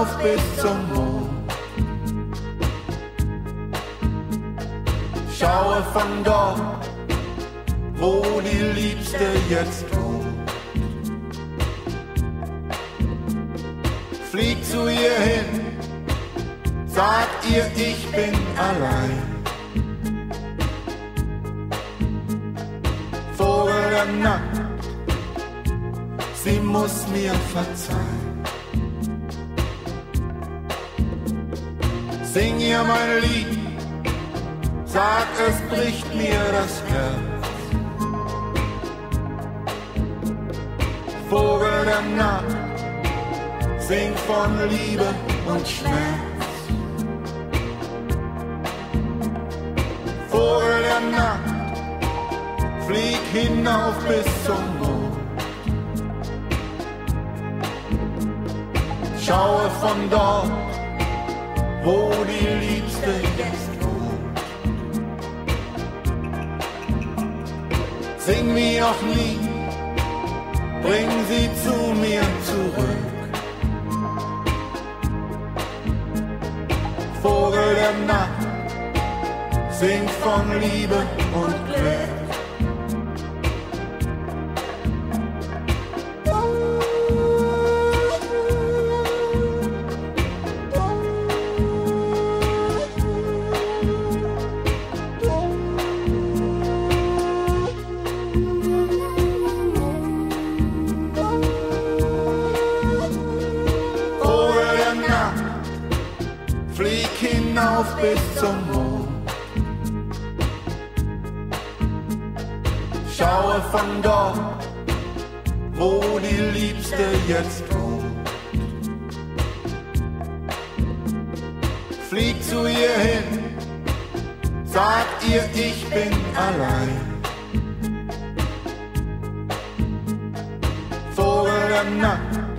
hinauf bis zum Mond. Schaue von dort, wo die Liebste jetzt wohnt. Flieg zu ihr hin, sag ihr, ich bin allein. Vogel der Nacht, sie muss mir verzeihen. Sing ihr mein Lied, sag es bricht mir das Herz. Vogel der Nacht, sing von Liebe und Schmerz. Vogel der Nacht, flieg hinauf bis zum Mond. Schaue von dort, wo die Liebste jetzt wohnt. Sing mir auch nie, bring sie zu mir zurück. Vogel der Nacht, sing von Liebe und Glück. Flieg hinauf bis zum Mond. Schaue von dort, wo die Liebste jetzt wohnt. Flieg zu ihr hin, sag ihr, ich bin allein. Vogel der Nacht,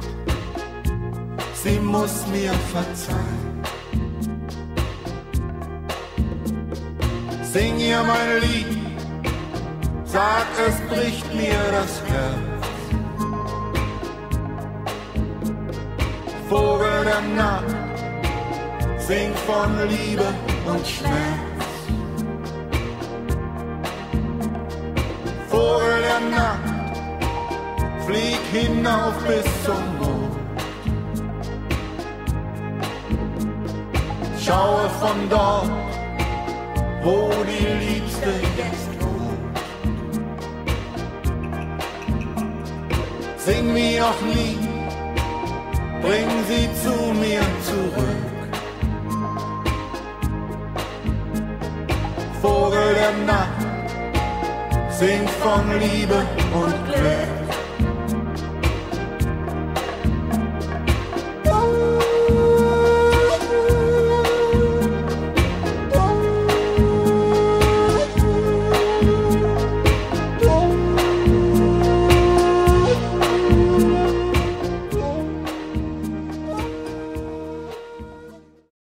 sie muss mir verzeihen. Sing ihr mein Lied, sag es bricht mir das Herz. Vogel der Nacht, sing von Liebe und Schmerz. Vogel der Nacht, flieg hinauf bis zum Mond. Schaue von dort, wo die Liebste jetzt wohnt. Sing mir auch nie, bring sie zu mir zurück. Vogel der Nacht, sing von Liebe und Glück.